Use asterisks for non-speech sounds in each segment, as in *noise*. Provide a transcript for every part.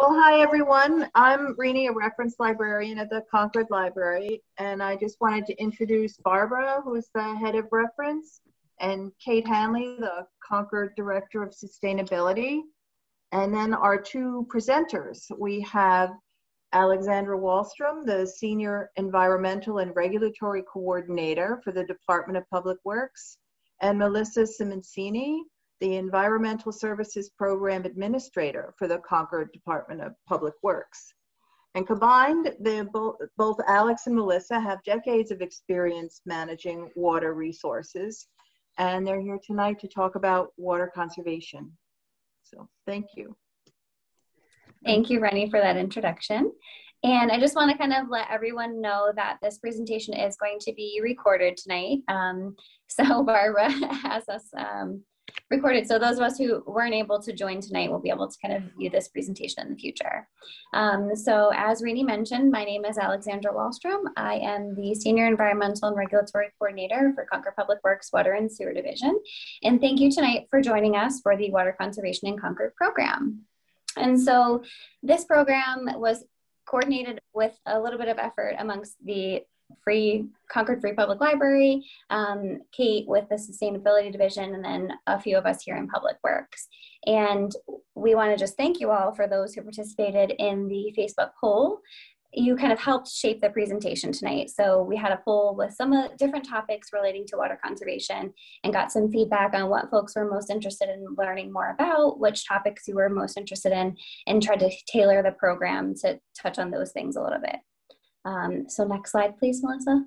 Well, hi everyone. I'm Rini, a reference librarian at the Concord Library, and I just wanted to introduce Barbara, who is the head of reference, and Kate Hanley, the Concord Director of Sustainability. And then our two presenters. We have Alexandra Wallstrom, the Senior Environmental and Regulatory Coordinator for the Department of Public Works, and Melissa Simoncini, the Environmental Services Program Administrator for the Concord Department of Public Works. And combined, both, both Alex and Melissa have decades of experience managing water resources, and they're here tonight to talk about water conservation. So thank you. Thank you, Rennie, for that introduction. And I just want to kind of let everyone know that this presentation is going to be recorded tonight. Um, *laughs* so Barbara *laughs* has us um, recorded. So those of us who weren't able to join tonight will be able to kind of view this presentation in the future. Um, so as Rini mentioned, my name is Alexandra Wallstrom. I am the Senior Environmental and Regulatory Coordinator for Concord Public Works Water and Sewer Division. And thank you tonight for joining us for the Water Conservation in Concord program. And so this program was coordinated with a little bit of effort amongst the Free Concord Free Public Library, um, Kate with the Sustainability Division, and then a few of us here in Public Works. And we want to just thank you all for those who participated in the Facebook poll. You kind of helped shape the presentation tonight. So we had a poll with some uh, different topics relating to water conservation and got some feedback on what folks were most interested in learning more about, which topics you were most interested in, and tried to tailor the program to touch on those things a little bit. Um, so next slide, please, Melissa.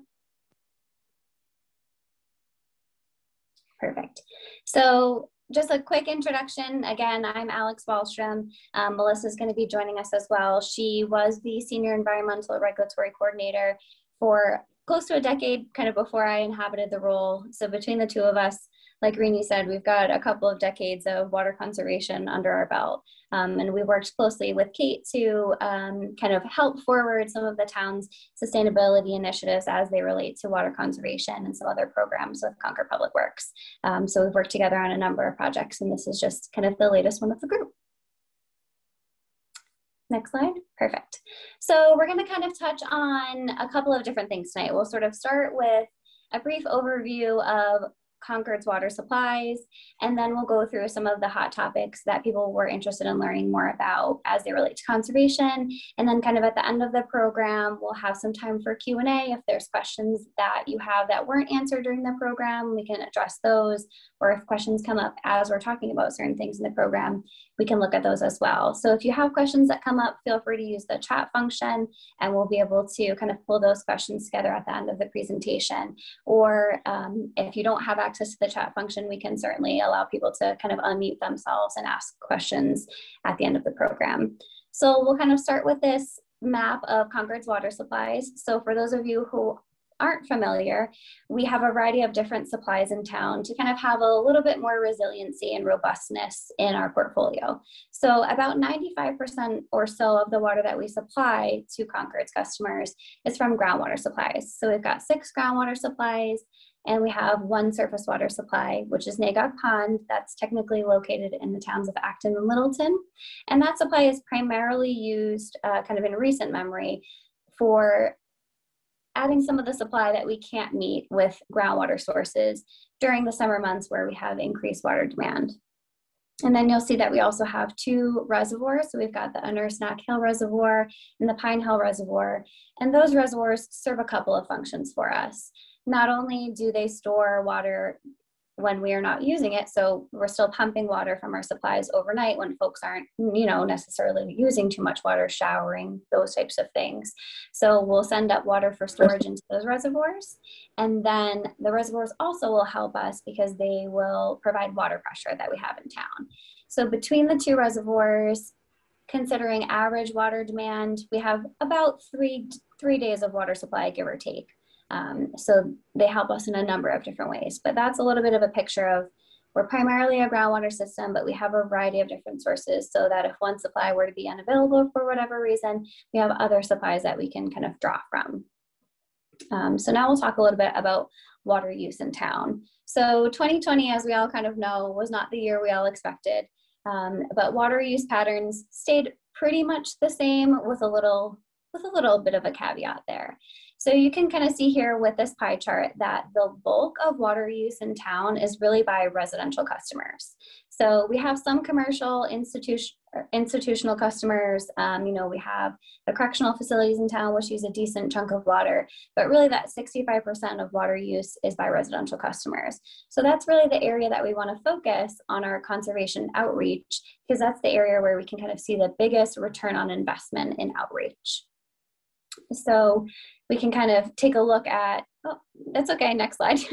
Perfect. So just a quick introduction. Again, I'm Alex Wallstrom. Um, Melissa is going to be joining us as well. She was the Senior Environmental Regulatory Coordinator for close to a decade, kind of before I inhabited the role. So between the two of us, like Rini said, we've got a couple of decades of water conservation under our belt. Um, and we worked closely with Kate to um, kind of help forward some of the town's sustainability initiatives as they relate to water conservation and some other programs with Concord Public Works. Um, so we've worked together on a number of projects, and this is just kind of the latest one of the group. Next slide. Perfect. So we're going to kind of touch on a couple of different things tonight. We'll sort of start with a brief overview of Concord's water supplies, and then we'll go through some of the hot topics that people were interested in learning more about as they relate to conservation. And then kind of at the end of the program, we'll have some time for Q&A. If there's questions that you have that weren't answered during the program, we can address those. Or if questions come up as we're talking about certain things in the program, we can look at those as well. So if you have questions that come up, feel free to use the chat function and we'll be able to kind of pull those questions together at the end of the presentation. Or um, if you don't have access to the chat function, we can certainly allow people to kind of unmute themselves and ask questions at the end of the program. So we'll kind of start with this map of Concord's water supplies. So for those of you who aren't familiar, we have a variety of different supplies in town to kind of have a little bit more resiliency and robustness in our portfolio. So about 95% or so of the water that we supply to Concord's customers is from groundwater supplies. So we've got six groundwater supplies and we have one surface water supply, which is Nagog Pond, that's technically located in the towns of Acton and Littleton. And that supply is primarily used uh, kind of in recent memory for adding some of the supply that we can't meet with groundwater sources during the summer months where we have increased water demand. And then you'll see that we also have two reservoirs. So we've got the Annursnac Hill Reservoir and the Pine Hill Reservoir. And those reservoirs serve a couple of functions for us. Not only do they store water when we are not using it. So we're still pumping water from our supplies overnight when folks aren't, you know, necessarily using too much water, showering, those types of things. So we'll send up water for storage into those reservoirs. And then the reservoirs also will help us because they will provide water pressure that we have in town. So between the two reservoirs, considering average water demand, we have about three, three days of water supply, give or take. Um, so they help us in a number of different ways. But that's a little bit of a picture of we're primarily a groundwater system, but we have a variety of different sources so that if one supply were to be unavailable for whatever reason, we have other supplies that we can kind of draw from. Um, so now we'll talk a little bit about water use in town. So 2020, as we all kind of know, was not the year we all expected, um, but water use patterns stayed pretty much the same with a little with a little bit of a caveat there. So you can kind of see here with this pie chart that the bulk of water use in town is really by residential customers. So we have some commercial institution, institutional customers. Um, you know, we have the correctional facilities in town, which use a decent chunk of water, but really that 65% of water use is by residential customers. So that's really the area that we want to focus on our conservation outreach, because that's the area where we can kind of see the biggest return on investment in outreach. So we can kind of take a look at, oh, that's okay, next slide. *laughs*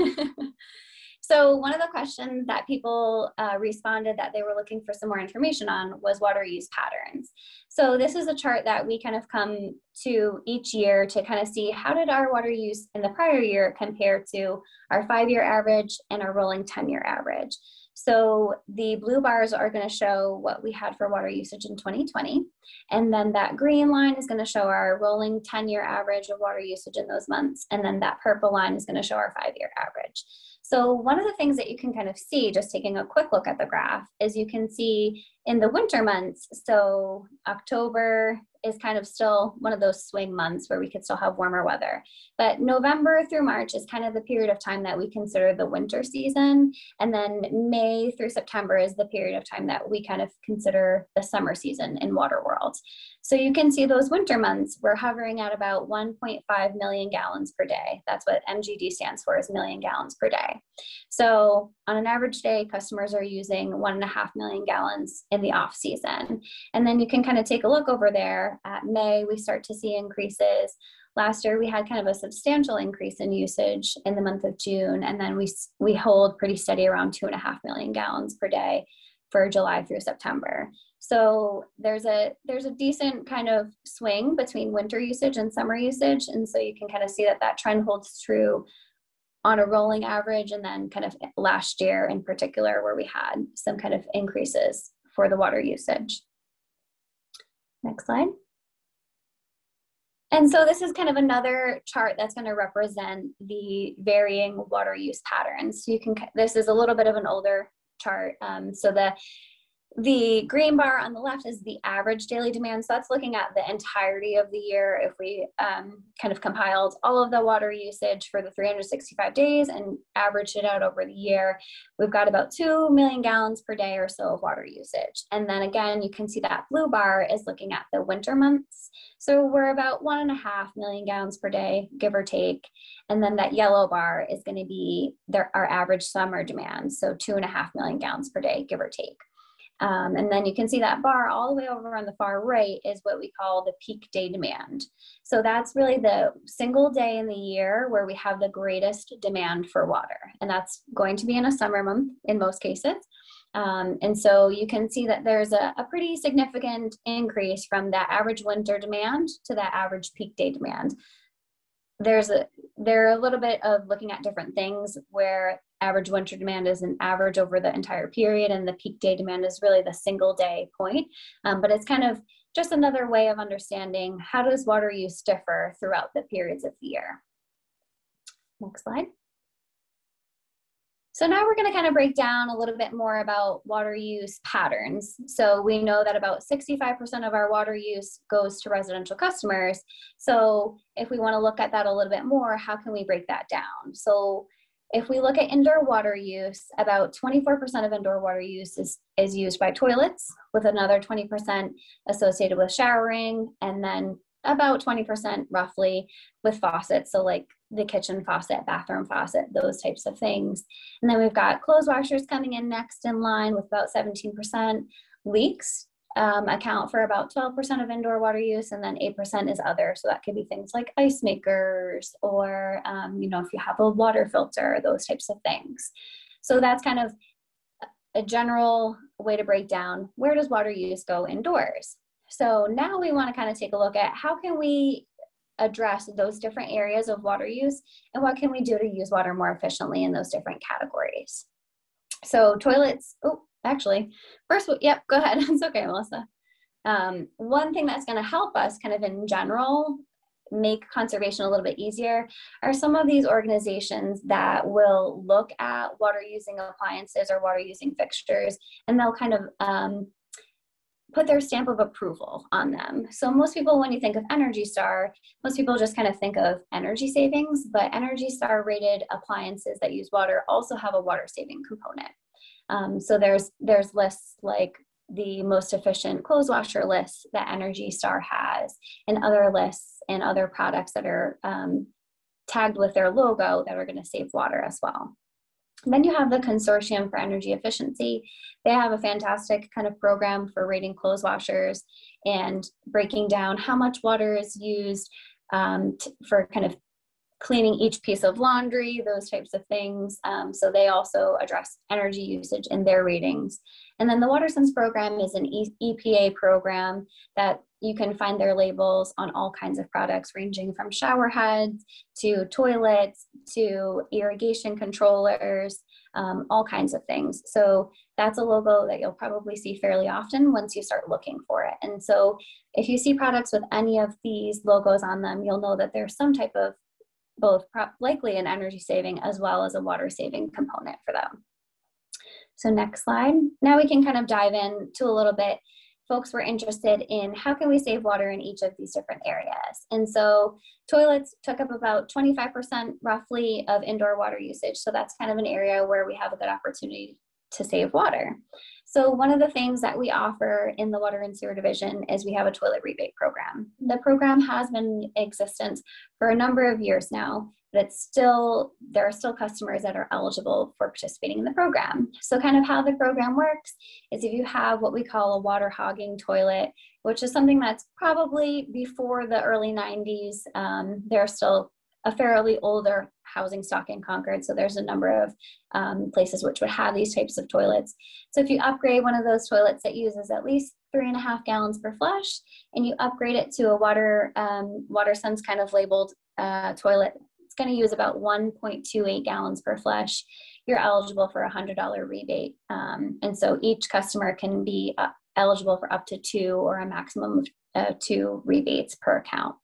So one of the questions that people uh, responded that they were looking for some more information on was water use patterns. So this is a chart that we kind of come to each year to kind of see how did our water use in the prior year compare to our five-year average and our rolling 10-year average. So the blue bars are going to show what we had for water usage in 2020. And then that green line is going to show our rolling 10 year average of water usage in those months. And then that purple line is going to show our five year average. So one of the things that you can kind of see, just taking a quick look at the graph, is you can see in the winter months, so October is kind of still one of those swing months where we could still have warmer weather. But November through March is kind of the period of time that we consider the winter season. And then May through September is the period of time that we kind of consider the summer season in water world. So you can see those winter months, we're hovering at about 1.5 million gallons per day. That's what MGD stands for is million gallons per day. So on an average day, customers are using one and a half million gallons in the off season. And then you can kind of take a look over there at May, we start to see increases. Last year, we had kind of a substantial increase in usage in the month of June, and then we, we hold pretty steady around two and a half million gallons per day for July through September. So there's a there's a decent kind of swing between winter usage and summer usage, and so you can kind of see that that trend holds true on a rolling average, and then kind of last year in particular, where we had some kind of increases for the water usage. Next slide. And so this is kind of another chart that's going to represent the varying water use patterns. So you can, this is a little bit of an older chart. Um, so the the green bar on the left is the average daily demand. So that's looking at the entirety of the year. If we um, kind of compiled all of the water usage for the 365 days and averaged it out over the year, we've got about 2 million gallons per day or so of water usage. And then again, you can see that blue bar is looking at the winter months. So we're about one and a half million gallons per day, give or take. And then that yellow bar is going to be their, our average summer demand. So two and a half million gallons per day, give or take. Um, and then you can see that bar all the way over on the far right is what we call the peak day demand. So that's really the single day in the year where we have the greatest demand for water. And that's going to be in a summer month in most cases. Um, and so you can see that there's a, a, pretty significant increase from that average winter demand to that average peak day demand. There's a, there are a little bit of looking at different things where average winter demand is an average over the entire period and the peak day demand is really the single day point. Um, but it's kind of just another way of understanding how does water use differ throughout the periods of the year. Next slide. So now we're going to kind of break down a little bit more about water use patterns. So we know that about 65% of our water use goes to residential customers. So if we want to look at that a little bit more, how can we break that down? So if we look at indoor water use, about 24% of indoor water use is, is used by toilets, with another 20% associated with showering, and then about 20% roughly with faucets. So, like the kitchen faucet, bathroom faucet, those types of things. And then we've got clothes washers coming in next in line with about 17%. Leaks um, account for about 12% of indoor water use, and then 8% is other. So that could be things like ice makers, or um, you know, if you have a water filter, those types of things. So that's kind of a general way to break down where does water use go indoors. So now we want to kind of take a look at how can we address those different areas of water use and what can we do to use water more efficiently in those different categories. So toilets, oh, actually, first, yep, go ahead. *laughs* it's okay, Melissa. Um, one thing that's going to help us kind of in general make conservation a little bit easier are some of these organizations that will look at water using appliances or water using fixtures and they'll kind of um, put their stamp of approval on them. So most people, when you think of Energy Star, most people just kind of think of energy savings, but Energy Star rated appliances that use water also have a water saving component. Um, so there's there's lists like the most efficient clothes washer list that Energy Star has, and other lists and other products that are um, tagged with their logo that are going to save water as well. Then you have the Consortium for Energy Efficiency. They have a fantastic kind of program for rating clothes washers and breaking down how much water is used um, for kind of cleaning each piece of laundry, those types of things. Um, so they also address energy usage in their ratings. And then the WaterSense program is an e EPA program that you can find their labels on all kinds of products, ranging from shower heads to toilets to irrigation controllers, um, all kinds of things. So that's a logo that you'll probably see fairly often once you start looking for it. And so if you see products with any of these logos on them, you'll know that there's some type of both likely an energy saving as well as a water saving component for them. So next slide. Now we can kind of dive into a little bit. Folks were interested in how can we save water in each of these different areas. And so toilets took up about 25% roughly of indoor water usage. So that's kind of an area where we have a good opportunity to save water. So one of the things that we offer in the Water and Sewer Division is we have a toilet rebate program. The program has been in existence for a number of years now, but it's still, there are still customers that are eligible for participating in the program. So kind of how the program works is if you have what we call a water hogging toilet, which is something that's probably before the early 90s, um, there are still a fairly older housing stock in Concord. So there's a number of um, places which would have these types of toilets. So if you upgrade one of those toilets that uses at least three and a half gallons per flush, and you upgrade it to a water um, WaterSense kind of labeled uh, toilet, it's going to use about 1.28 gallons per flush. You're eligible for a hundred dollar rebate, um, and so each customer can be uh, eligible for up to two or a maximum of uh, two rebates per account.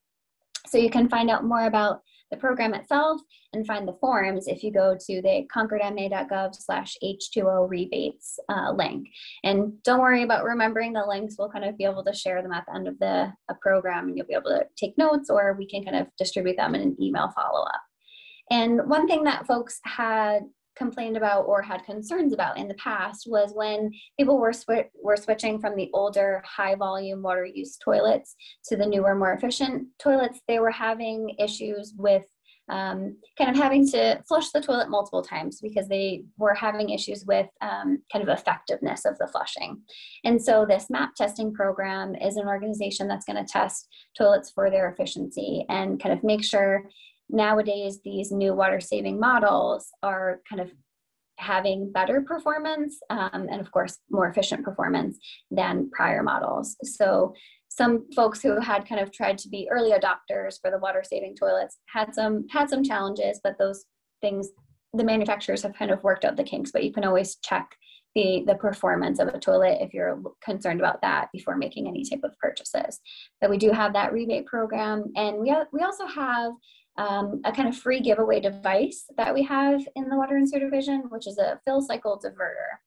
So you can find out more about the program itself and find the forms if you go to the concordma.gov slash H2O rebates uh, link. And don't worry about remembering the links. We'll kind of be able to share them at the end of the program and you'll be able to take notes or we can kind of distribute them in an email follow-up. And one thing that folks had complained about or had concerns about in the past was when people were sw- were switching from the older high volume water use toilets to the newer more efficient toilets they were having issues with um, kind of having to flush the toilet multiple times because they were having issues with um, kind of effectiveness of the flushing. And so this MAP testing program is an organization that's going to test toilets for their efficiency and kind of make sure nowadays these new water saving models are kind of having better performance um, and of course more efficient performance than prior models. So some folks who had kind of tried to be early adopters for the water saving toilets had some had some challenges but those things the manufacturers have kind of worked out the kinks but you can always check the the performance of a toilet if you're concerned about that before making any type of purchases. But we do have that rebate program and we, we also have um, a kind of free giveaway device that we have in the water and sewer division, which is a fill cycle diverter.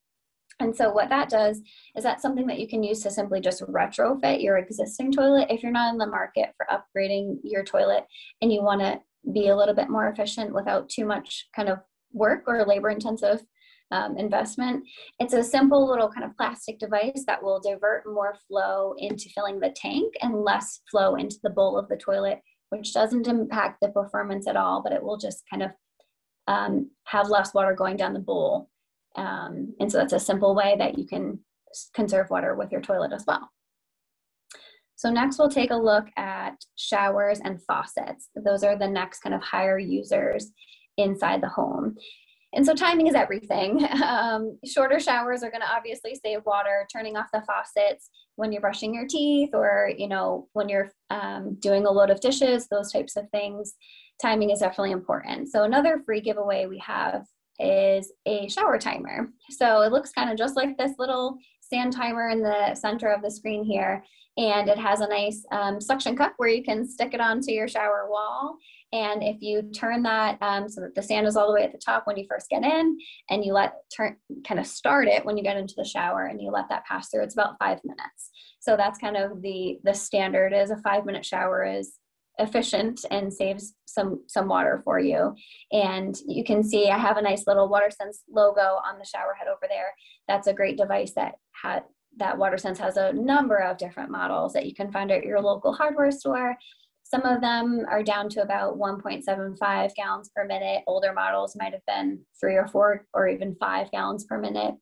And so what that does is that's something that you can use to simply just retrofit your existing toilet if you're not in the market for upgrading your toilet and you want to be a little bit more efficient without too much kind of work or labor intensive um, investment. It's a simple little kind of plastic device that will divert more flow into filling the tank and less flow into the bowl of the toilet which doesn't impact the performance at all, but it will just kind of um, have less water going down the bowl. Um, and so that's a simple way that you can conserve water with your toilet as well. So next we'll take a look at showers and faucets. Those are the next kind of higher users inside the home. And so timing is everything. *laughs* Um, shorter showers are going to obviously save water. Turning off the faucets when you're brushing your teeth, or you know when you're um, doing a load of dishes, those types of things. Timing is definitely important. So another free giveaway we have is a shower timer. So it looks kind of just like this little sand timer in the center of the screen here. And it has a nice um, suction cup where you can stick it onto your shower wall and if you turn that um, so that the sand is all the way at the top when you first get in, and you let turn kind of start it when you get into the shower, and you let that pass through, it's about five minutes. So that's kind of the the standard is a five minute shower is efficient and saves some some water for you. And you can see i have a nice little watersense logo on the shower head over there. That's a great device that had that watersense has a number of different models that you can find at your local hardware store some of them are down to about 1.75 gallons per minute older models might have been three or four or even five gallons per minute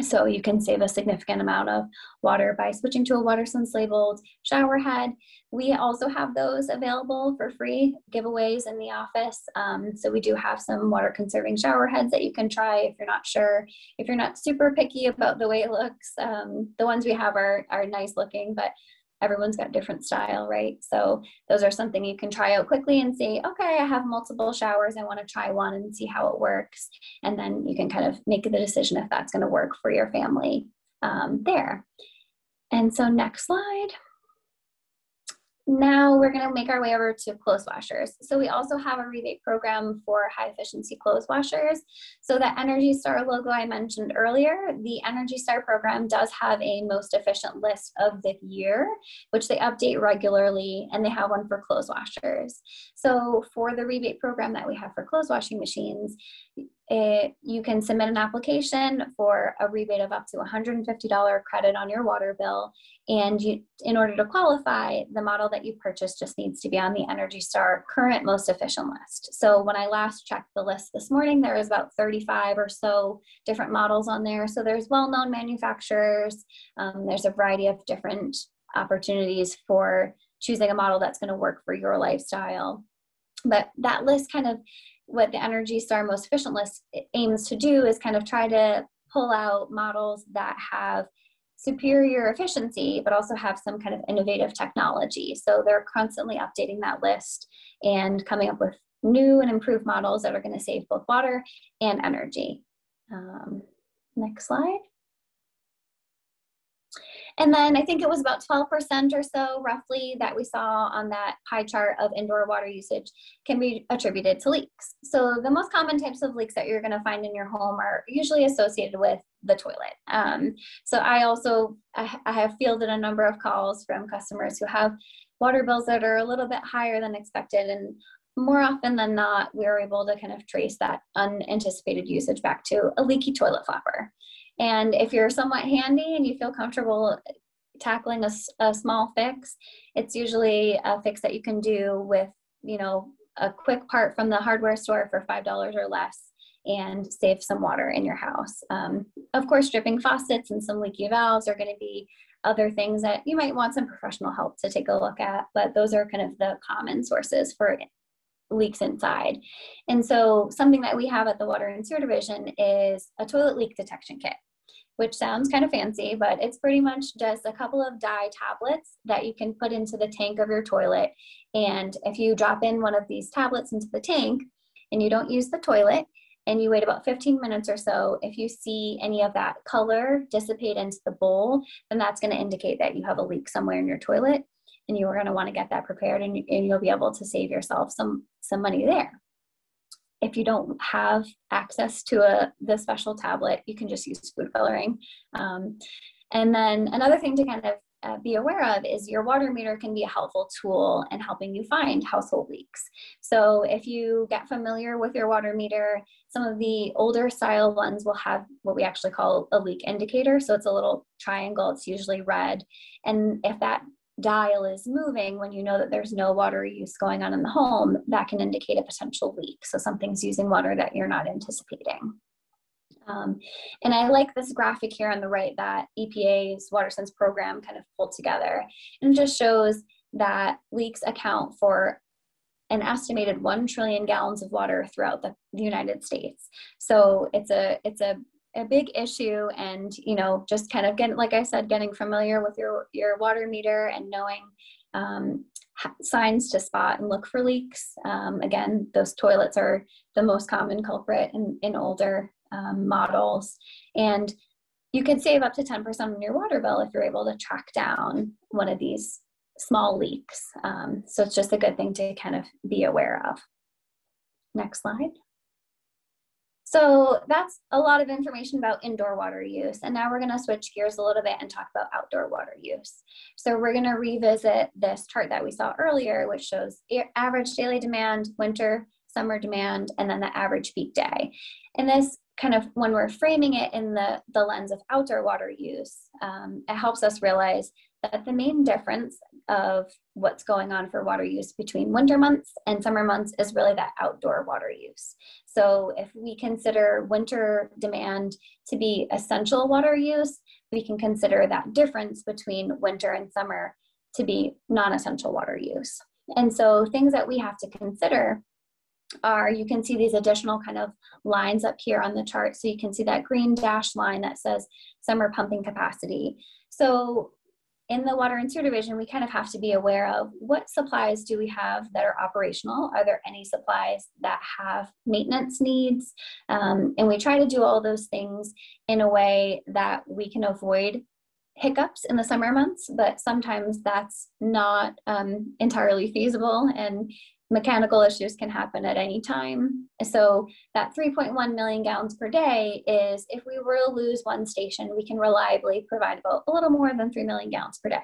so you can save a significant amount of water by switching to a WaterSense labeled shower head. We also have those available for free giveaways in the office. Um, so we do have some water conserving shower heads that you can try if you're not sure. If you're not super picky about the way it looks, um, the ones we have are, are nice looking, but everyone's got different style, right? So those are something you can try out quickly and say, okay, I have multiple showers. I want to try one and see how it works. And then you can kind of make the decision if that's going to work for your family um, there. And so next slide. Now we're gonna make our way over to clothes washers. So we also have a rebate program for high efficiency clothes washers. So the Energy Star logo I mentioned earlier, the Energy Star program does have a most efficient list of the year, which they update regularly, and they have one for clothes washers. So for the rebate program that we have for clothes washing machines, it, you can submit an application for a rebate of up to $150 credit on your water bill. And you, in order to qualify, the model that you purchase just needs to be on the Energy Star current most efficient list. So when I last checked the list this morning, there was about 35 or so different models on there. So there's well-known manufacturers. Um, there's a variety of different opportunities for choosing a model that's going to work for your lifestyle. But that list kind of what the Energy Star most efficient list aims to do is kind of try to pull out models that have superior efficiency, but also have some kind of innovative technology. So they're constantly updating that list and coming up with new and improved models that are going to save both water and energy. Um, next slide. And then I think it was about 12% or so roughly that we saw on that pie chart of indoor water usage can be attributed to leaks. So the most common types of leaks that you're gonna find in your home are usually associated with the toilet. Um, so I also, I, I have fielded a number of calls from customers who have water bills that are a little bit higher than expected and more often than not, we're able to kind of trace that unanticipated usage back to a leaky toilet flapper. And if you're somewhat handy and you feel comfortable tackling a, a small fix, it's usually a fix that you can do with, you know, a quick part from the hardware store for $5 or less and save some water in your house. Um, of course, dripping faucets and some leaky valves are going to be other things that you might want some professional help to take a look at, but those are kind of the common sources for leaks inside. And so something that we have at the Water and Sewer Division is a toilet leak detection kit which sounds kind of fancy, but it's pretty much just a couple of dye tablets that you can put into the tank of your toilet. And if you drop in one of these tablets into the tank and you don't use the toilet, and you wait about 15 minutes or so, if you see any of that color dissipate into the bowl, then that's going to indicate that you have a leak somewhere in your toilet and you are going to want to get that prepared and, and you'll be able to save yourself some some money there if you don't have access to a the special tablet, you can just use food coloring. Um, and then another thing to kind of uh, be aware of is your water meter can be a helpful tool in helping you find household leaks. So if you get familiar with your water meter, some of the older style ones will have what we actually call a leak indicator. So it's a little triangle, it's usually red. And if that dial is moving when you know that there's no water use going on in the home, that can indicate a potential leak. So something's using water that you're not anticipating. Um, and I like this graphic here on the right that EPA's WaterSense program kind of pulled together and just shows that leaks account for an estimated 1 trillion gallons of water throughout the, the United States. So it's a, it's a a big issue and you know just kind of getting like i said getting familiar with your your water meter and knowing um, signs to spot and look for leaks. Um, again those toilets are the most common culprit in, in older um, models. And you can save up to 10% on your water bill if you're able to track down one of these small leaks. Um, so it's just a good thing to kind of be aware of. Next slide So that's a lot of information about indoor water use. And now we're going to switch gears a little bit and talk about outdoor water use. So we're going to revisit this chart that we saw earlier, which shows average daily demand, winter, summer demand, and then the average peak day. And this kind of, when we're framing it in the, the lens of outdoor water use, um, it helps us realize that the main difference of what's going on for water use between winter months and summer months is really that outdoor water use. So if we consider winter demand to be essential water use, we can consider that difference between winter and summer to be non-essential water use. And so things that we have to consider are you can see these additional kind of lines up here on the chart. So you can see that green dash line that says summer pumping capacity. So in the water and sewer division, we kind of have to be aware of what supplies do we have that are operational? Are there any supplies that have maintenance needs? Um, and we try to do all those things in a way that we can avoid hiccups in the summer months, but sometimes that's not um, entirely feasible. And mechanical issues can happen at any time. So that 3.1 million gallons per day is if we were to lose one station, we can reliably provide about a little more than 3 million gallons per day.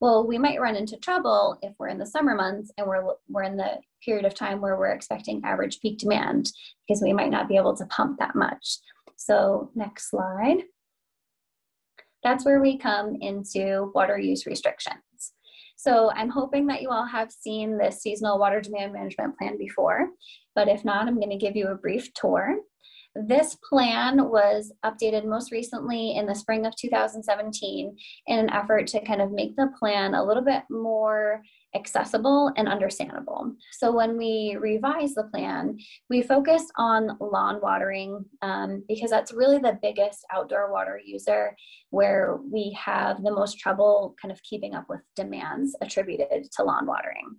Well, we might run into trouble if we're in the summer months and we're, we're in the period of time where we're expecting average peak demand because we might not be able to pump that much. So next slide. That's where we come into water use restrictions. So I'm hoping that you all have seen this seasonal water demand management plan before, but if not, I'm gonna give you a brief tour. This plan was updated most recently in the spring of 2017 in an effort to kind of make the plan a little bit more accessible and understandable. So when we revised the plan, we focused on lawn watering um, because that's really the biggest outdoor water user where we have the most trouble kind of keeping up with demands attributed to lawn watering.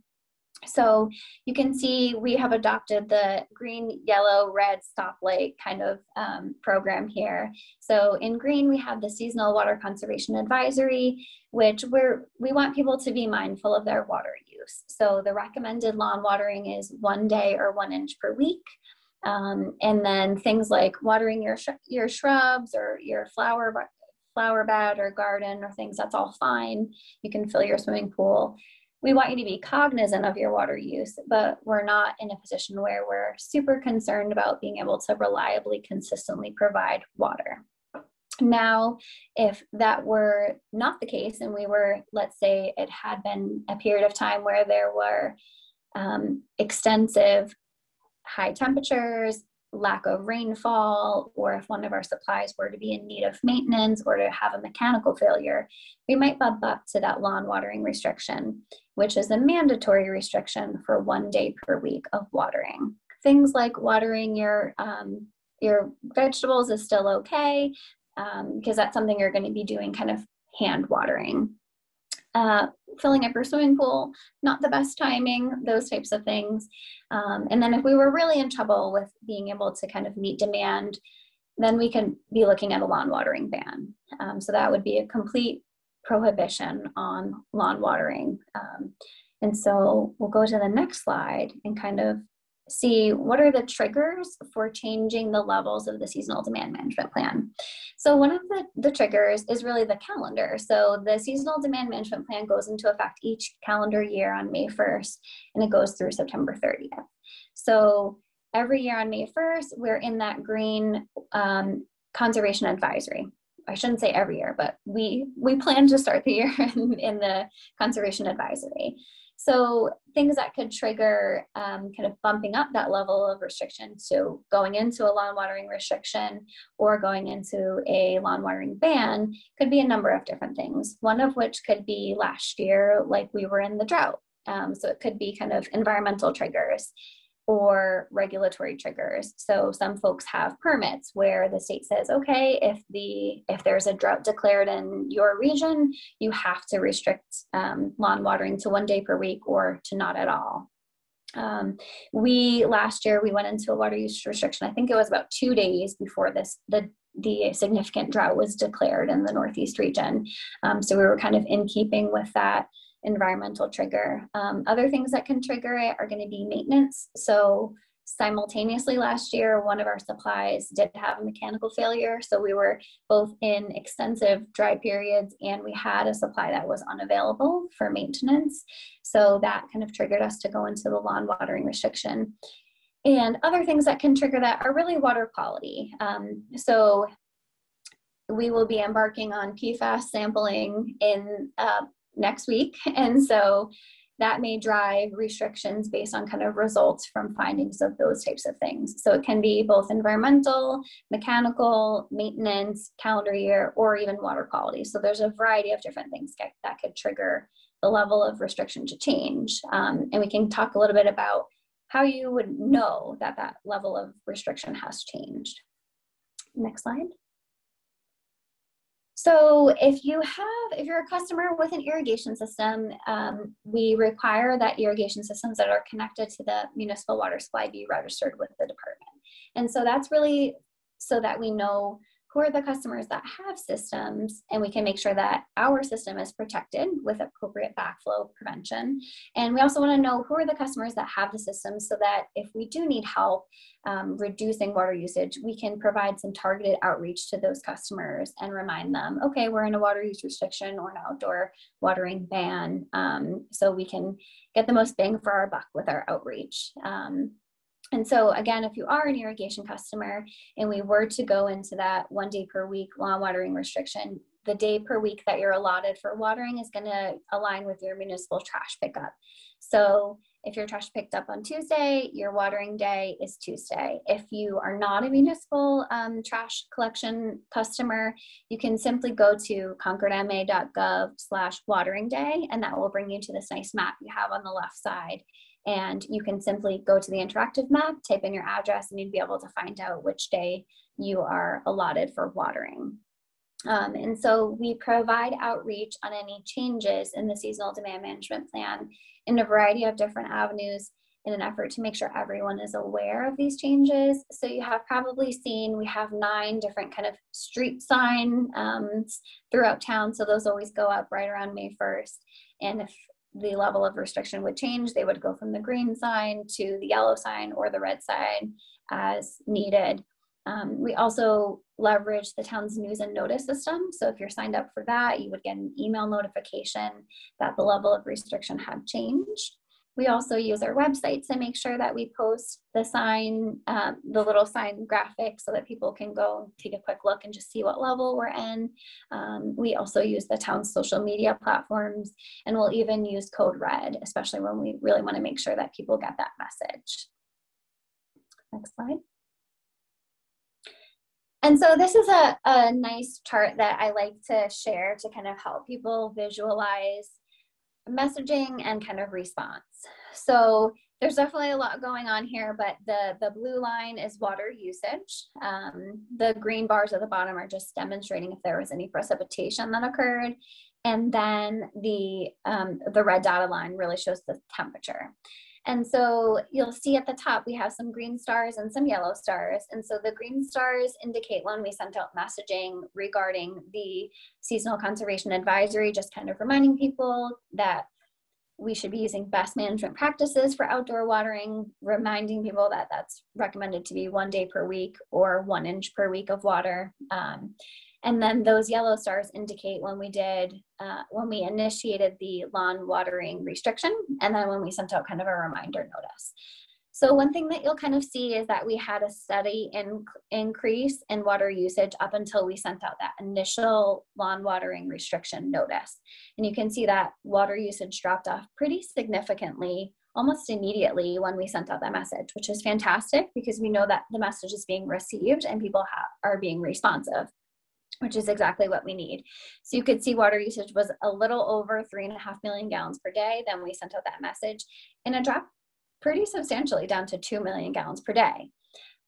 So you can see we have adopted the green, yellow, red stoplight kind of um, program here. So in green, we have the seasonal water conservation advisory, which we're, we want people to be mindful of their water use. So the recommended lawn watering is one day or one inch per week. Um, and then things like watering your, sh your shrubs or your flower, flower bed or garden or things, that's all fine. You can fill your swimming pool we want you to be cognizant of your water use, but we're not in a position where we're super concerned about being able to reliably, consistently provide water. Now, if that were not the case, and we were, let's say, it had been a period of time where there were um, extensive high temperatures, lack of rainfall, or if one of our supplies were to be in need of maintenance or to have a mechanical failure, we might bump up to that lawn watering restriction, which is a mandatory restriction for one day per week of watering. Things like watering your um, your vegetables is still okay um, because that's something you're going to be doing kind of hand watering. Uh, filling up your swimming pool, not the best timing, those types of things. Um, and then if we were really in trouble with being able to kind of meet demand, then we can be looking at a lawn watering ban. Um, so that would be a complete prohibition on lawn watering. Um, and so we'll go to the next slide and kind of see what are the triggers for changing the levels of the seasonal demand management plan. So one of the, the triggers is really the calendar. So the seasonal demand management plan goes into effect each calendar year on May 1st and it goes through September 30th. So every year on May 1st, we're in that green um, conservation advisory. I shouldn't say every year, but we we plan to start the year *laughs* in, in the conservation advisory. So things that could trigger um, kind of bumping up that level of restriction, so going into a lawn watering restriction or going into a lawn watering ban could be a number of different things. One of which could be last year, like we were in the drought. Um, so it could be kind of environmental triggers or regulatory triggers. So some folks have permits where the state says, okay, if the if there's a drought declared in your region, you have to restrict um, lawn watering to one day per week or to not at all. Um, we last year we went into a water use restriction. I think it was about two days before this the the significant drought was declared in the Northeast region. Um, so we were kind of in keeping with that environmental trigger. Um, other things that can trigger it are going to be maintenance. So simultaneously last year, one of our supplies did have a mechanical failure. So we were both in extensive dry periods and we had a supply that was unavailable for maintenance. So that kind of triggered us to go into the lawn watering restriction. And other things that can trigger that are really water quality. Um, so we will be embarking on PFAS sampling in uh, next week. *laughs* And so that may drive restrictions based on kind of results from findings of those types of things. So it can be both environmental, mechanical, maintenance, calendar year, or even water quality. So there's a variety of different things that could trigger the level of restriction to change. Um, and we can talk a little bit about how you would know that that level of restriction has changed. Next slide. So if you have, if you're a customer with an irrigation system, um, we require that irrigation systems that are connected to the municipal water supply be registered with the department. And so that's really so that we know who are the customers that have systems and we can make sure that our system is protected with appropriate backflow prevention. And we also want to know who are the customers that have the systems so that if we do need help um, reducing water usage we can provide some targeted outreach to those customers and remind them okay we're in a water use restriction or an outdoor watering ban um, so we can get the most bang for our buck with our outreach. Um, and so again, if you are an irrigation customer and we were to go into that one day per week lawn watering restriction, the day per week that you're allotted for watering is going to align with your municipal trash pickup. So if your trash picked up on Tuesday, your watering day is Tuesday. If you are not a municipal um, trash collection customer, you can simply go to concordma.gov slash watering day, and that will bring you to this nice map you have on the left side and you can simply go to the interactive map, type in your address, and you'd be able to find out which day you are allotted for watering. Um, and so we provide outreach on any changes in the seasonal demand management plan in a variety of different avenues in an effort to make sure everyone is aware of these changes. So you have probably seen we have nine different kind of street signs um, throughout town. So those always go up right around May 1st. And if the level of restriction would change. They would go from the green sign to the yellow sign or the red sign as needed. Um, we also leverage the town's news and notice system. So if you're signed up for that, you would get an email notification that the level of restriction had changed. We also use our website to make sure that we post the sign, um, the little sign graphic so that people can go take a quick look and just see what level we're in. Um, we also use the town's social media platforms and we'll even use code red, especially when we really want to make sure that people get that message. Next slide. And so this is a, a nice chart that I like to share to kind of help people visualize messaging and kind of response. So there's definitely a lot going on here, but the, the blue line is water usage. Um, the green bars at the bottom are just demonstrating if there was any precipitation that occurred. And then the, um, the red dotted line really shows the temperature. And so you'll see at the top, we have some green stars and some yellow stars. And so the green stars indicate when we sent out messaging regarding the seasonal conservation advisory, just kind of reminding people that we should be using best management practices for outdoor watering, reminding people that that's recommended to be one day per week or one inch per week of water. Um, and then those yellow stars indicate when we did, uh, when we initiated the lawn watering restriction, and then when we sent out kind of a reminder notice. So one thing that you'll kind of see is that we had a steady in, increase in water usage up until we sent out that initial lawn watering restriction notice. And you can see that water usage dropped off pretty significantly almost immediately when we sent out that message, which is fantastic because we know that the message is being received and people are being responsive which is exactly what we need. So you could see water usage was a little over three and a half million gallons per day. Then we sent out that message and it dropped pretty substantially down to 2 million gallons per day.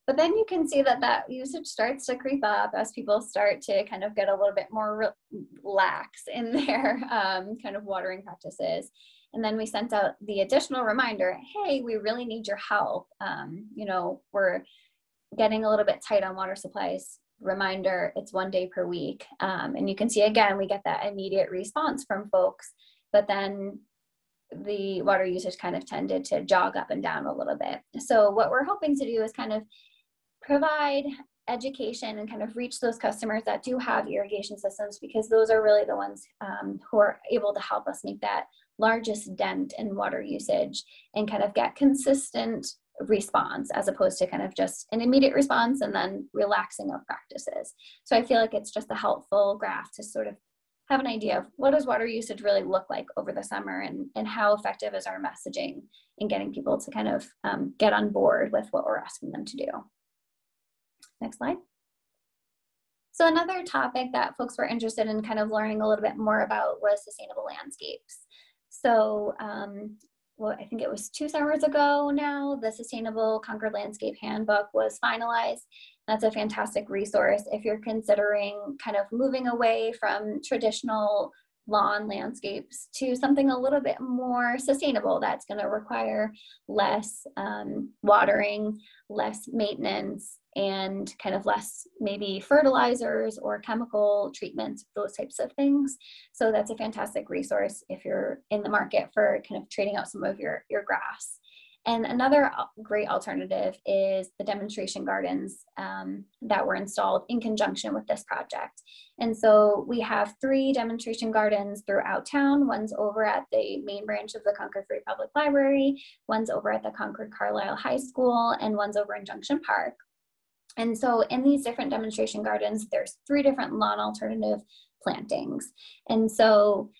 But then you can see that that usage starts to creep up as people start to kind of get a little bit more lax in *laughs* their um, kind of watering practices. And then we sent out the additional reminder, hey, we really need your help. Um, you know, we're getting a little bit tight on water supplies. Reminder, it's one day per week. Um, and you can see again, we get that immediate response from folks. But then the water usage kind of tended to jog up and down a little bit. So what we're hoping to do is kind of provide education and kind of reach those customers that do have irrigation systems because those are really the ones um, who are able to help us make that largest dent in water usage and kind of get consistent response as opposed to kind of just an immediate response and then relaxing of practices. So I feel like it's just a helpful graph to sort of have an idea of what does water usage really look like over the summer and, and how effective is our messaging in getting people to kind of um, get on board with what we're asking them to do. Next slide. So another topic that folks were interested in kind of learning a little bit more about was sustainable landscapes. So um, well, I think it was two summers ago now, the Sustainable Concord Landscape Handbook was finalized. That's a fantastic resource if you're considering kind of moving away from traditional lawn landscapes to something a little bit more sustainable that's going to require less um, watering, less maintenance, and kind of less maybe fertilizers or chemical treatments, those types of things. So that's a fantastic resource if you're in the market for kind of trading out some of your, your grass. And another great alternative is the demonstration gardens um, that were installed in conjunction with this project. And so we have three demonstration gardens throughout town. One's over at the main branch of the Concord Free Public Library, one's over at the Concord Carlisle High School, and one's over in Junction Park. And so in these different demonstration gardens, there's three different lawn alternative plantings. And so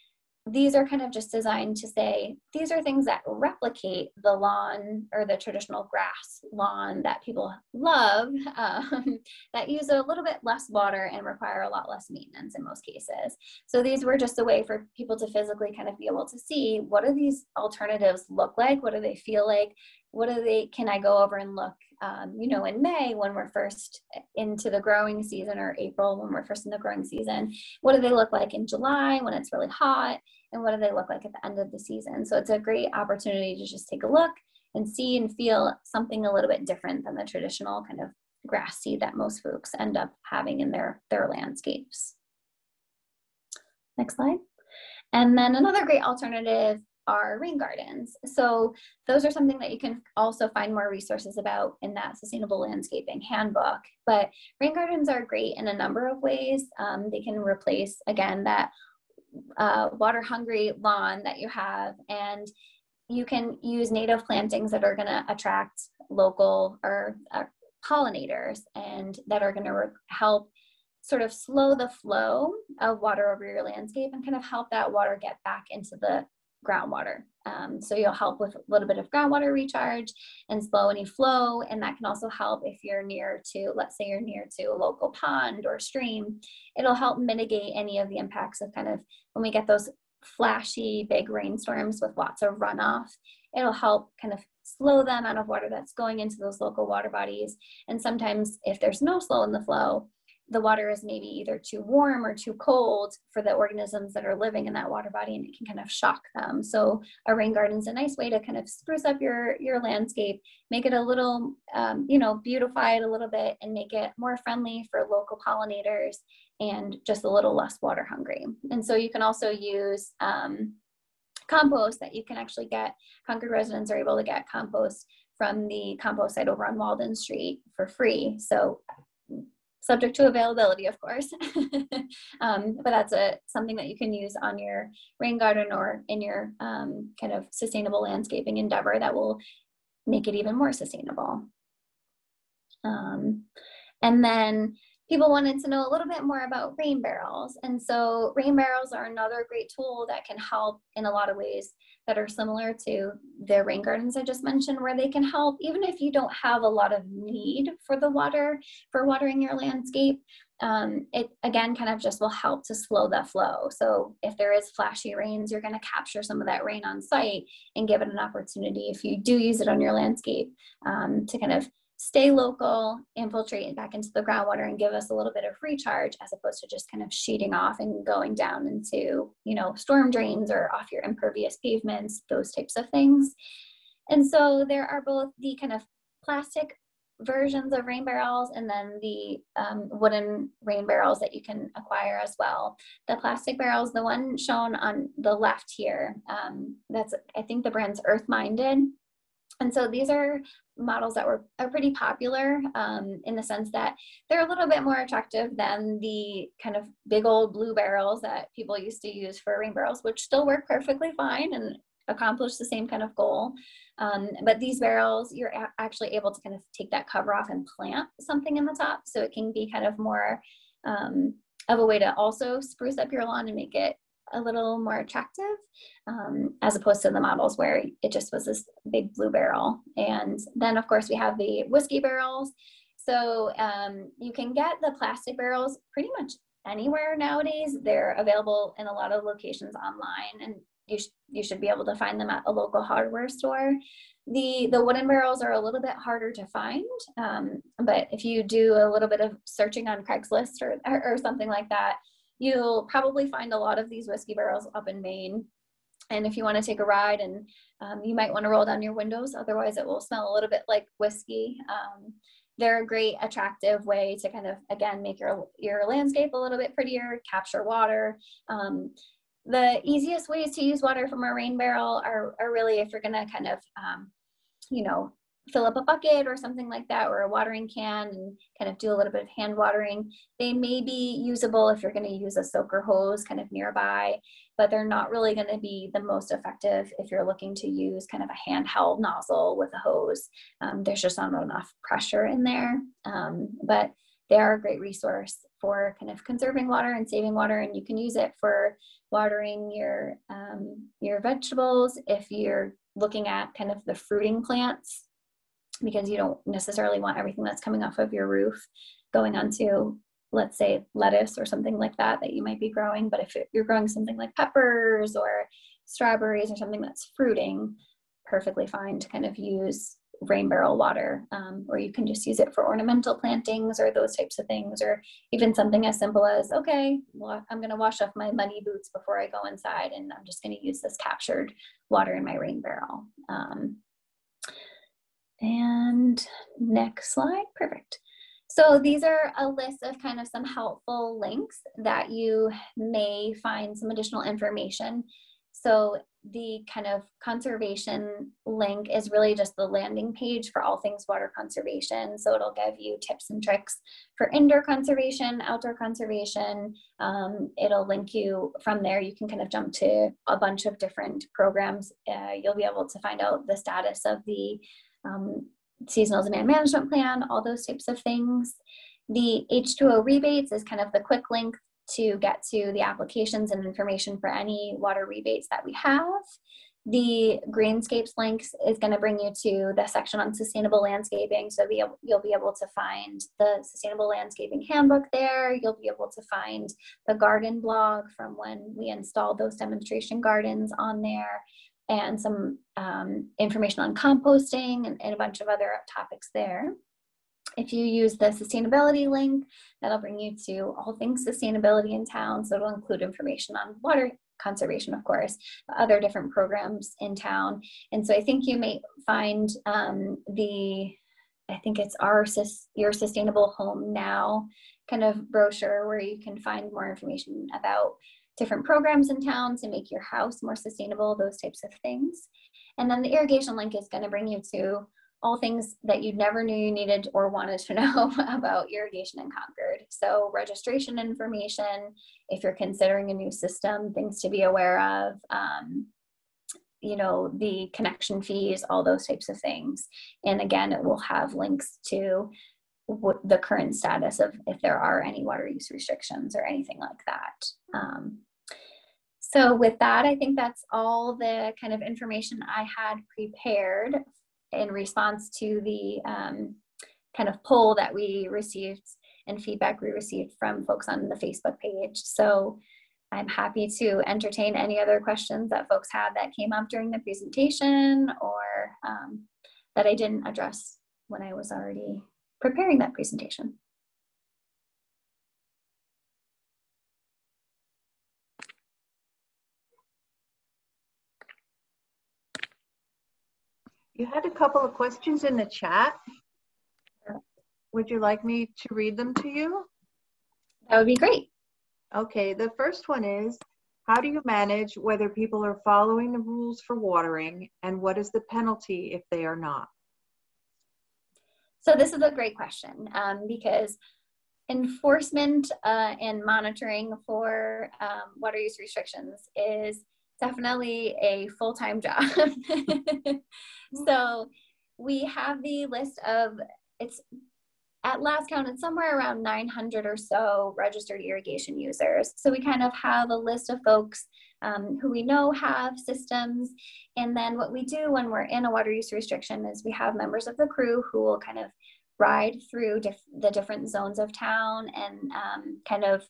these are kind of just designed to say these are things that replicate the lawn or the traditional grass lawn that people love *laughs* um, that use a little bit less water and require a lot less maintenance in most cases. So these were just a way for people to physically kind of be able to see what do these alternatives look like? What do they feel like what do they can i go over and look um, you know in may when we're first into the growing season or april when we're first in the growing season? What do they look like in july when it's really hot? And what do they look like at the end of the season? So it's a great opportunity to just take a look and see and feel something a little bit different than the traditional kind of grass seed that most folks end up having in their their landscapes. Next slide. And then another great alternative are rain gardens. So those are something that you can also find more resources about in that sustainable landscaping handbook. But rain gardens are great in a number of ways. Um, they can replace, again, that uh, water hungry lawn that you have and you can use native plantings that are going to attract local or uh, pollinators and that are going to help sort of slow the flow of water over your landscape and kind of help that water get back into the groundwater. Um, so you'll help with a little bit of groundwater recharge and slow any flow. And that can also help if you're near to, let's say you're near to a local pond or stream, it'll help mitigate any of the impacts of kind of when we get those flashy big rainstorms with lots of runoff, it'll help kind of slow the amount of water that's going into those local water bodies. And sometimes if there's no slow in the flow, the water is maybe either too warm or too cold for the organisms that are living in that water body and it can kind of shock them. So a rain garden is a nice way to kind of spruce up your your landscape make it a little um, you know beautify it a little bit and make it more friendly for local pollinators and just a little less water hungry. And so you can also use um, compost that you can actually get. Concord residents are able to get compost from the compost site over on walden street for free. So subject to availability, of course. *laughs* um, but that's a something that you can use on your rain garden or in your um, kind of sustainable landscaping endeavor that will make it even more sustainable. Um, and then people wanted to know a little bit more about rain barrels. And so rain barrels are another great tool that can help in a lot of ways that are similar to the rain gardens I just mentioned, where they can help even if you don't have a lot of need for the water for watering your landscape. Um, it again kind of just will help to slow the flow. So if there is flashy rains, you're going to capture some of that rain on site and give it an opportunity if you do use it on your landscape um, to kind of stay local, infiltrate back into the groundwater and give us a little bit of recharge as opposed to just kind of sheeting off and going down into, you know, storm drains or off your impervious pavements, those types of things. And so there are both the kind of plastic versions of rain barrels and then the um, wooden rain barrels that you can acquire as well. The plastic barrels, the one shown on the left here, um, that's I think the brand's Earth Minded. And so these are models that were are pretty popular um, in the sense that they're a little bit more attractive than the kind of big old blue barrels that people used to use for rain barrels, which still work perfectly fine and accomplish the same kind of goal. Um, but these barrels, you're actually able to kind of take that cover off and plant something in the top. So it can be kind of more um, of a way to also spruce up your lawn and make it a little more attractive um, as opposed to the models where it just was this big blue barrel. And then of course we have the whiskey barrels. So um, you can get the plastic barrels pretty much anywhere nowadays. They're available in a lot of locations online and you, sh- you should be able to find them at a local hardware store. The, the wooden barrels are a little bit harder to find, um, but if you do a little bit of searching on Craigslist or, or, or something like that, you'll probably find a lot of these whiskey barrels up in Maine. And if you want to take a ride, and um, you might want to roll down your windows, otherwise it will smell a little bit like whiskey. Um, they're a great attractive way to kind of again make your your landscape a little bit prettier capture water um, the easiest ways to use water from a rain barrel are, are really if you're going to kind of, um, you know, fill up a bucket or something like that, or a watering can and kind of do a little bit of hand watering. They may be usable if you're going to use a soaker hose kind of nearby, but they're not really going to be the most effective if you're looking to use kind of a handheld nozzle with a hose. Um, there's just not enough pressure in there. Um, but they are a great resource for kind of conserving water and saving water, and you can use it for watering your um, your vegetables if you're looking at kind of the fruiting plants because you don't necessarily want everything that's coming off of your roof going onto let's say lettuce or something like that that you might be growing but if you're growing something like peppers or strawberries or something that's fruiting perfectly fine to kind of use rain barrel water, um, or you can just use it for ornamental plantings or those types of things, or even something as simple as, okay, well, I'm going to wash off my muddy boots before I go inside, and I'm just going to use this captured water in my rain barrel. Um, and next slide, perfect. So these are a list of kind of some helpful links that you may find some additional information. So the kind of conservation link is really just the landing page for all things water conservation. So it'll give you tips and tricks for indoor conservation, outdoor conservation. Um, it'll link you from there. You can kind of jump to a bunch of different programs. Uh, you'll be able to find out the status of the um, seasonal demand management plan, all those types of things. The H2O rebates is kind of the quick link to get to the applications and information for any water rebates that we have. The Greenscapes links is going to bring you to the section on sustainable landscaping. So be able, you'll be able to find the sustainable landscaping handbook there. You'll be able to find the garden blog from when we installed those demonstration gardens on there and some um, information on composting and, and a bunch of other topics there. If you use the sustainability link, that'll bring you to all things sustainability in town. So it'll include information on water conservation, of course, other different programs in town. And so I think you may find um, the, I think it's our Your Sustainable Home Now kind of brochure where you can find more information about different programs in town to make your house more sustainable, those types of things. And then the irrigation link is going to bring you to all things that you never knew you needed or wanted to *laughs* know about irrigation in Concord. So registration information, if you're considering a new system, things to be aware of, um, you know, the connection fees, all those types of things. And again, it will have links to what the current status of if there are any water use restrictions or anything like that. Um, so with that, I think that's all the kind of information I had prepared in response to the um, kind of poll that we received and feedback we received from folks on the Facebook page. So I'm happy to entertain any other questions that folks had that came up during the presentation or um, that I didn't address when I was already preparing that presentation. You had a couple of questions in the chat. Would you like me to read them to you? That would be great. Okay, the first one is, how do you manage whether people are following the rules for watering and what is the penalty if they are not? So this is a great question um, because enforcement uh, and monitoring for um, water use restrictions is definitely a full-time job. *laughs* so we have the list of, it's at last count, it's somewhere around 900 or so registered irrigation users. So we kind of have a list of folks um, who we know have systems. And then what we do when we're in a water use restriction is we have members of the crew who will kind of ride through the different zones of town and um, kind of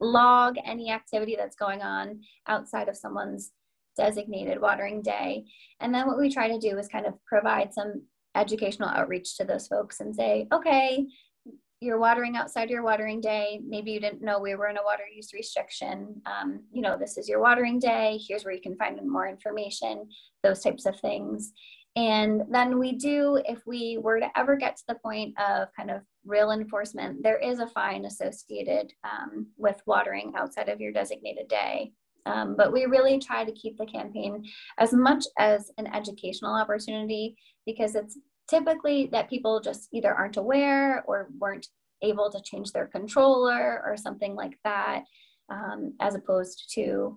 log any activity that's going on outside of someone's designated watering day. And then what we try to do is kind of provide some educational outreach to those folks and say, okay, you're watering outside your watering day. Maybe you didn't know we were in a water use restriction. Um, you know, this is your watering day. Here's where you can find more information, those types of things. And then we do, if we were to ever get to the point of kind of real enforcement, there is a fine associated um, with watering outside of your designated day. Um, but we really try to keep the campaign as much as an educational opportunity because it's typically that people just either aren't aware or weren't able to change their controller or something like that, um, as opposed to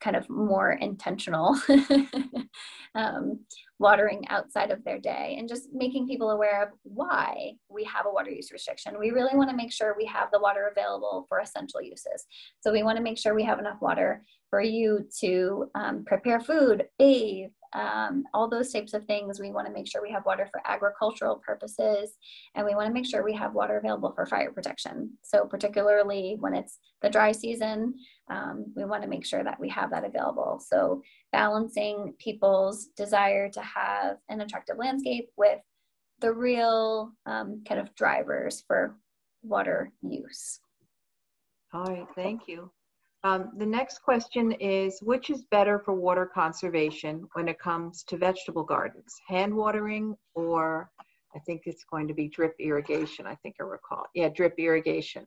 kind of more intentional *laughs* um, watering outside of their day and just making people aware of why we have a water use restriction. We really want to make sure we have the water available for essential uses. So we want to make sure we have enough water for you to um, prepare food, bathe, um, all those types of things. We want to make sure we have water for agricultural purposes, and we want to make sure we have water available for fire protection. So particularly when it's the dry season, um, we want to make sure that we have that available. So balancing people's desire to have an attractive landscape with the real um, kind of drivers for water use. All right, thank you. Um, the next question is, which is better for water conservation when it comes to vegetable gardens? Hand watering or I think it's going to be drip irrigation, I think I recall. Yeah, drip irrigation.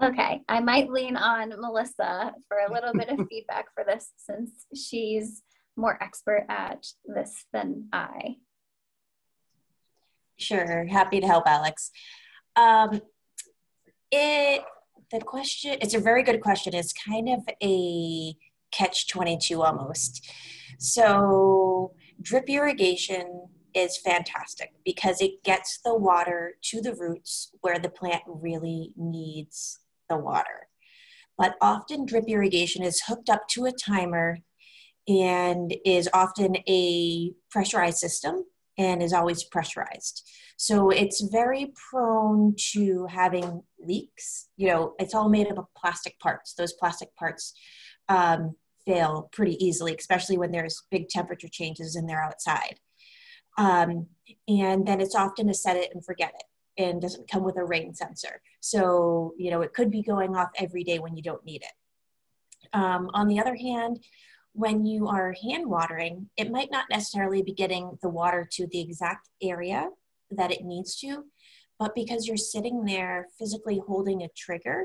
Okay, I might lean on Melissa for a little bit of *laughs* feedback for this since she's more expert at this than I. Sure, happy to help, Alex. Um, it the question it's a very good question. It's kind of a catch 22 almost. So drip irrigation is fantastic because it gets the water to the roots where the plant really needs the water. But often drip irrigation is hooked up to a timer and is often a pressurized system and is always pressurized. So it's very prone to having leaks. You know, it's all made up of plastic parts. Those plastic parts um, fail pretty easily, especially when there's big temperature changes and they're outside. Um, and then it's often a set it and forget it and doesn't come with a rain sensor. So, you know, it could be going off every day when you don't need it. Um, on the other hand, when you are hand watering, it might not necessarily be getting the water to the exact area that it needs to, but because you're sitting there physically holding a trigger,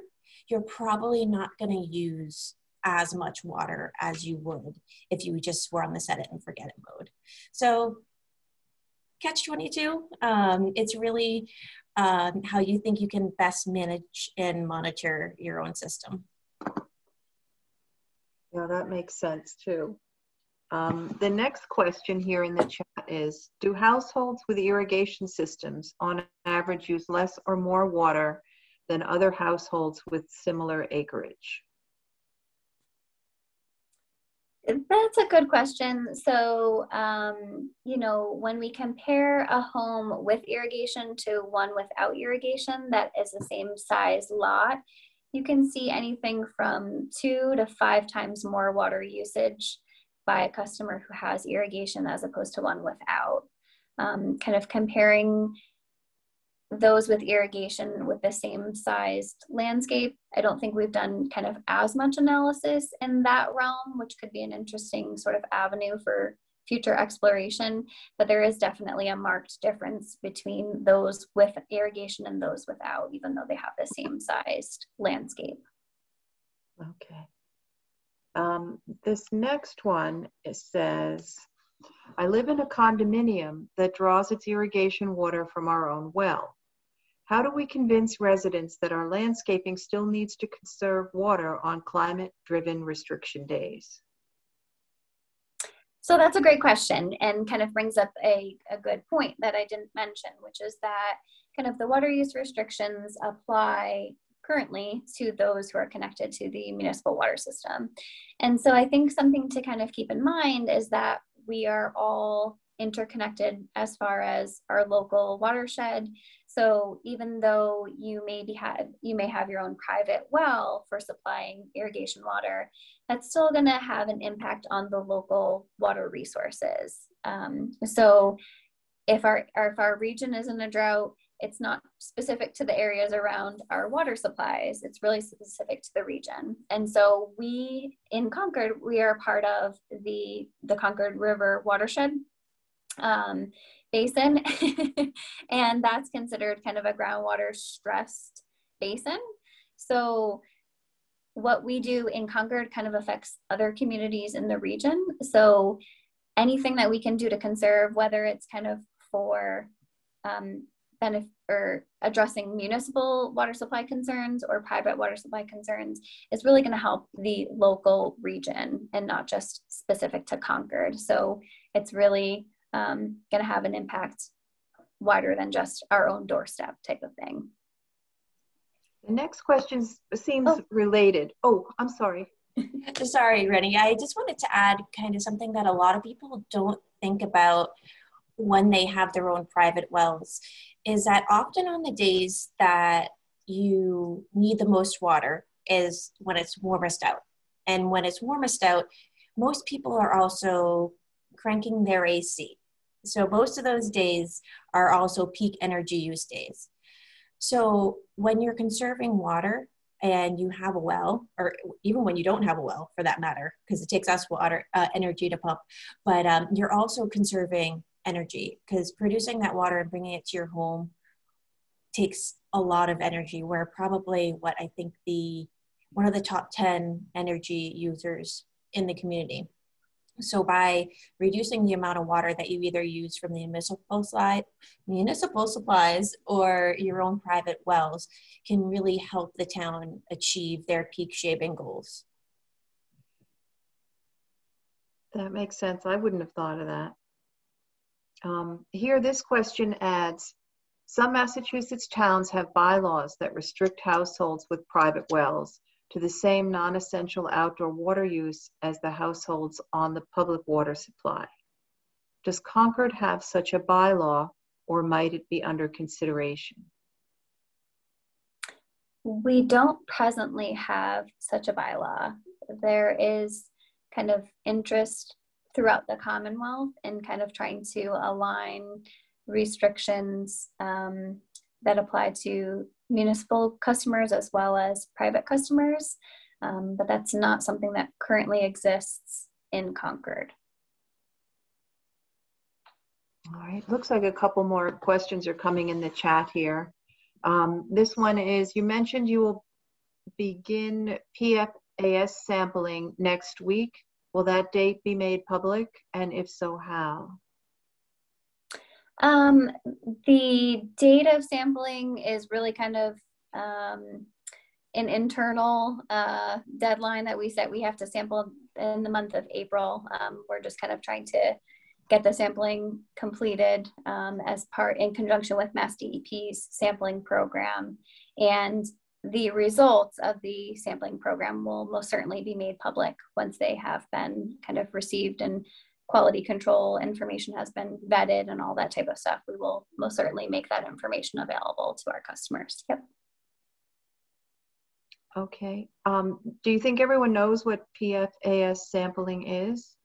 you're probably not going to use as much water as you would if you just were on the set it and forget it mode. So catch 22, um, it's really um, how you think you can best manage and monitor your own system. Yeah, that makes sense too. Um, the next question here in the chat is, do households with irrigation systems on average use less or more water than other households with similar acreage? That's a good question. So, um, you know, when we compare a home with irrigation to one without irrigation that is the same size lot, you can see anything from two to five times more water usage by a customer who has irrigation as opposed to one without. Um, kind of comparing those with irrigation with the same sized landscape. I don't think we've done kind of as much analysis in that realm, which could be an interesting sort of avenue for future exploration, but there is definitely a marked difference between those with irrigation and those without, even though they have the same sized landscape. Okay. Um, this next one says, I live in a condominium that draws its irrigation water from our own well. How do we convince residents that our landscaping still needs to conserve water on climate driven restriction days? So that's a great question and kind of brings up a, a good point that I didn't mention, which is that kind of the water use restrictions apply currently to those who are connected to the municipal water system. And so I think something to kind of keep in mind is that we are all interconnected as far as our local watershed. So even though you may be have you may have your own private well for supplying irrigation water, that's still going to have an impact on the local water resources. Um, so if our, if our region is in a drought, it's not specific to the areas around our water supplies. It's really specific to the region. And so we in Concord, we are part of the, the Concord River watershed um, basin. *laughs* and that's considered kind of a groundwater stressed basin. So what we do in Concord kind of affects other communities in the region. So anything that we can do to conserve, whether it's kind of for um, benefit or addressing municipal water supply concerns or private water supply concerns is really going to help the local region and not just specific to Concord. So it's really um, going to have an impact wider than just our own doorstep type of thing. The next question seems oh. related. Oh, I'm sorry. *laughs* sorry, Rennie. I just wanted to add kind of something that a lot of people don't think about when they have their own private wells is that often on the days that you need the most water is when it's warmest out. And when it's warmest out, most people are also cranking their AC. So most of those days are also peak energy use days. So when you're conserving water and you have a well, or even when you don't have a well for that matter, because it takes us water uh, energy to pump, but um, you're also conserving energy because producing that water and bringing it to your home takes a lot of energy. We're probably what I think the one of the top 10 energy users in the community. So by reducing the amount of water that you either use from the municipal side, municipal supplies or your own private wells can really help the town achieve their peak shaving goals. That makes sense. I wouldn't have thought of that. Um, here, this question adds, some Massachusetts towns have bylaws that restrict households with private wells to the same non-essential outdoor water use as the households on the public water supply. Does Concord have such a bylaw or might it be under consideration? We don't presently have such a bylaw. There is kind of interest throughout the Commonwealth in kind of trying to align restrictions um, that apply to municipal customers as well as private customers, um, but that's not something that currently exists in Concord. All right, looks like a couple more questions are coming in the chat here. Um, this one is, you mentioned you will begin PFAS sampling next week. Will that date be made public? And if so, how? Um, the date of sampling is really kind of um, an internal uh, deadline that we set. We have to sample in the month of April. Um, we're just kind of trying to get the sampling completed um, as part in conjunction with Mass DEP's sampling program. And the results of the sampling program will most certainly be made public once they have been kind of received and quality control information has been vetted and all that type of stuff, we will most certainly make that information available to our customers. Yep. Okay. Um, do you think everyone knows what PFAS sampling is?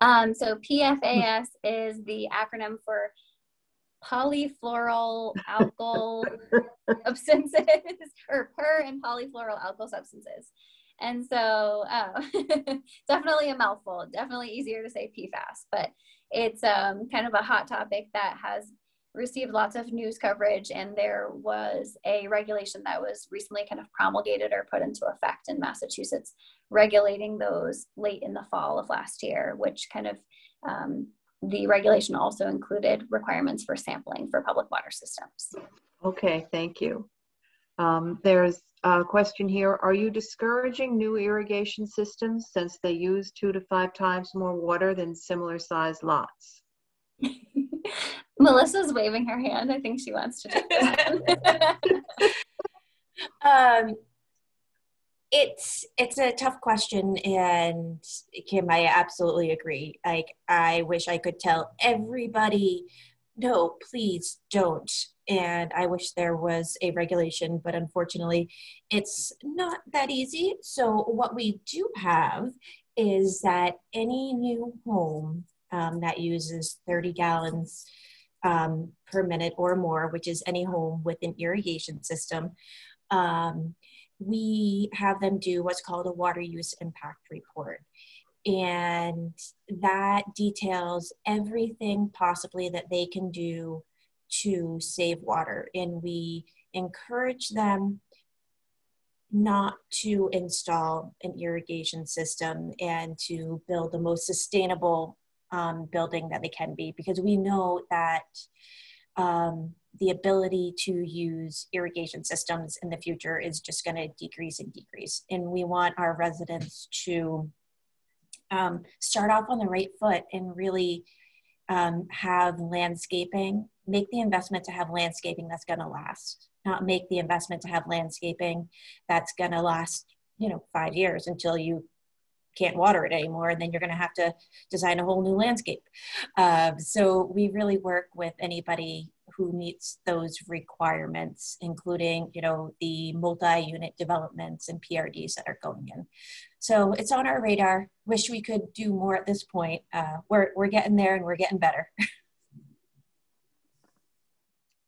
Um, so PFAS *laughs* is the acronym for polyfluoral alkyl *laughs* substances or per and polyfluoroalkyl substances. And so, uh, *laughs* definitely a mouthful, definitely easier to say PFAS, but it's um, kind of a hot topic that has received lots of news coverage. And there was a regulation that was recently kind of promulgated or put into effect in Massachusetts, regulating those late in the fall of last year, which kind of um, the regulation also included requirements for sampling for public water systems. Okay, thank you. Um, there's a question here. Are you discouraging new irrigation systems since they use two to five times more water than similar sized lots? *laughs* Melissa's waving her hand. I think she wants to take that. *laughs* um, it's it's a tough question and kim i absolutely agree like i wish i could tell everybody no please don't and i wish there was a regulation but unfortunately it's not that easy so what we do have is that any new home um, that uses 30 gallons um, per minute or more which is any home with an irrigation system um, we have them do what's called a water use impact report. And that details everything possibly that they can do to save water. And we encourage them not to install an irrigation system and to build the most sustainable um, building that they can be because we know that um, the ability to use irrigation systems in the future is just going to decrease and decrease. And we want our residents to um, start off on the right foot and really um, have landscaping, make the investment to have landscaping that's going to last, not make the investment to have landscaping that's going to last, you know, five years until you can't water it anymore and then you're going to have to design a whole new landscape uh, so we really work with anybody who meets those requirements, including, you know, the multi-unit developments and PRDs that are going in. So it's on our radar. Wish we could do more at this point. Uh, we're, we're getting there and we're getting better. *laughs*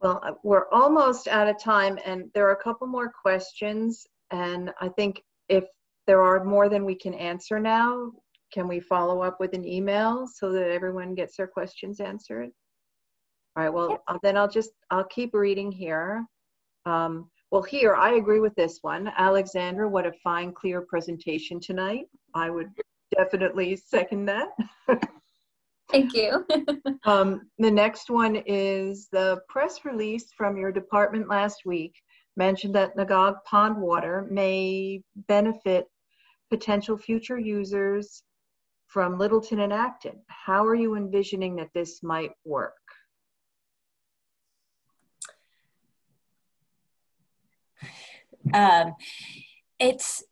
well, uh, we're almost out of time and there are a couple more questions. And I think if there are more than we can answer now, can we follow up with an email so that everyone gets their questions answered? All right, well, then I'll just, I'll keep reading here. Um, well, here, I agree with this one. Alexandra, what a fine, clear presentation tonight. I would definitely second that. *laughs* Thank you. *laughs* um, the next one is the press release from your department last week mentioned that Nagog Pond water may benefit potential future users from Littleton and Acton. How are you envisioning that this might work? Um, it's,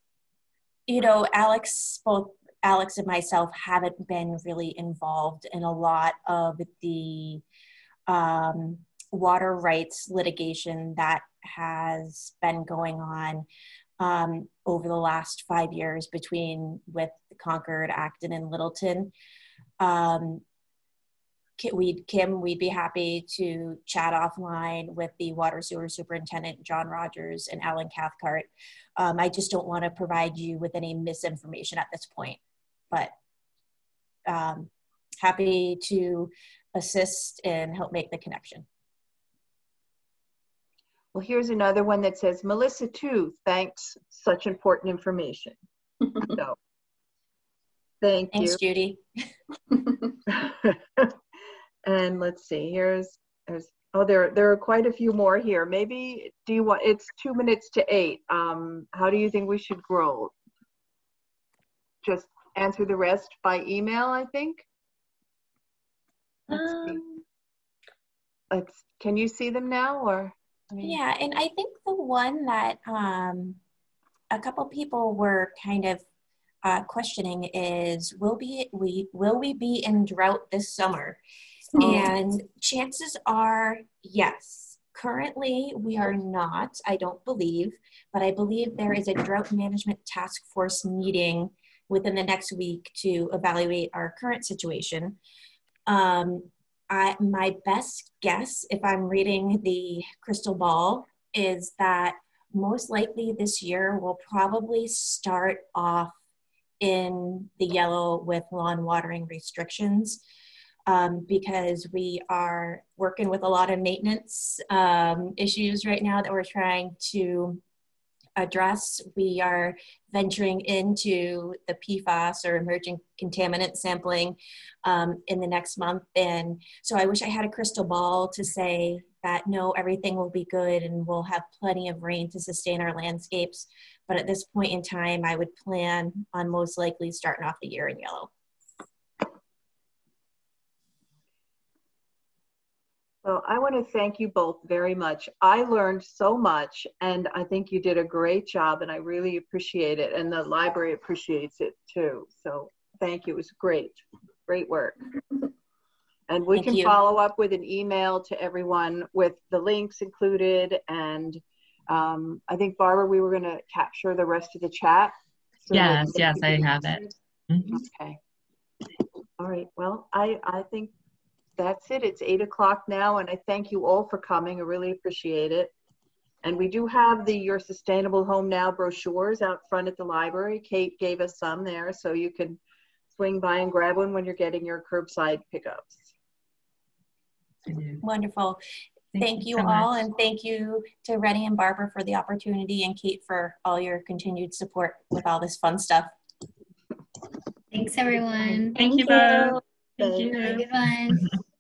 you know, Alex, both Alex and myself haven't been really involved in a lot of the um, water rights litigation that has been going on um, over the last five years between with Concord, Acton, and Littleton. Um, we'd Kim, we'd be happy to chat offline with the water sewer superintendent John Rogers and Alan Cathcart. Um, I just don't want to provide you with any misinformation at this point, but um, happy to assist and help make the connection. Well, here's another one that says, Melissa too, thanks, such important information. *laughs* so, thank Thanks, you. Judy. *laughs* And let's see, here's, there's, oh, there, there are quite a few more here. Maybe, do you want, it's two minutes to eight. Um, how do you think we should grow? Just answer the rest by email, I think. Let's um, let's, can you see them now or? I mean, yeah, and I think the one that um, a couple people were kind of uh, questioning is, will be we will we be in drought this summer? And chances are, yes. Currently, we are not, I don't believe, but I believe there is a drought management task force meeting within the next week to evaluate our current situation. Um, I, my best guess, if I'm reading the crystal ball, is that most likely this year we'll probably start off in the yellow with lawn watering restrictions um, because we are working with a lot of maintenance um, issues right now that we're trying to address. We are venturing into the PFAS or emerging contaminant sampling um, in the next month. And so I wish I had a crystal ball to say that no, everything will be good and we'll have plenty of rain to sustain our landscapes. But at this point in time, I would plan on most likely starting off the year in yellow. Well, I want to thank you both very much. I learned so much, and I think you did a great job, and I really appreciate it. And the library appreciates it too. So thank you. It was great. Great work. And we Thank can you. follow up with an email to everyone with the links included. And um, I think, Barbara, we were going to capture the rest of the chat. so Yes, yes, I have it. answered. Mhm. Okay. All right. Well, I, I think that's it. It's eight o'clock now, and I thank you all for coming. I really appreciate it. And we do have the Your Sustainable Home Now brochures out front at the library. Kate gave us some there, so you can swing by and grab one when you're getting your curbside pickups. Wonderful. Thank you so all, much. and thank you to Rennie and Barbara for the opportunity, and Kate for all your continued support with all this fun stuff. Thanks, everyone. Thank you you. both. Thank Thank you. Have a good one. *laughs*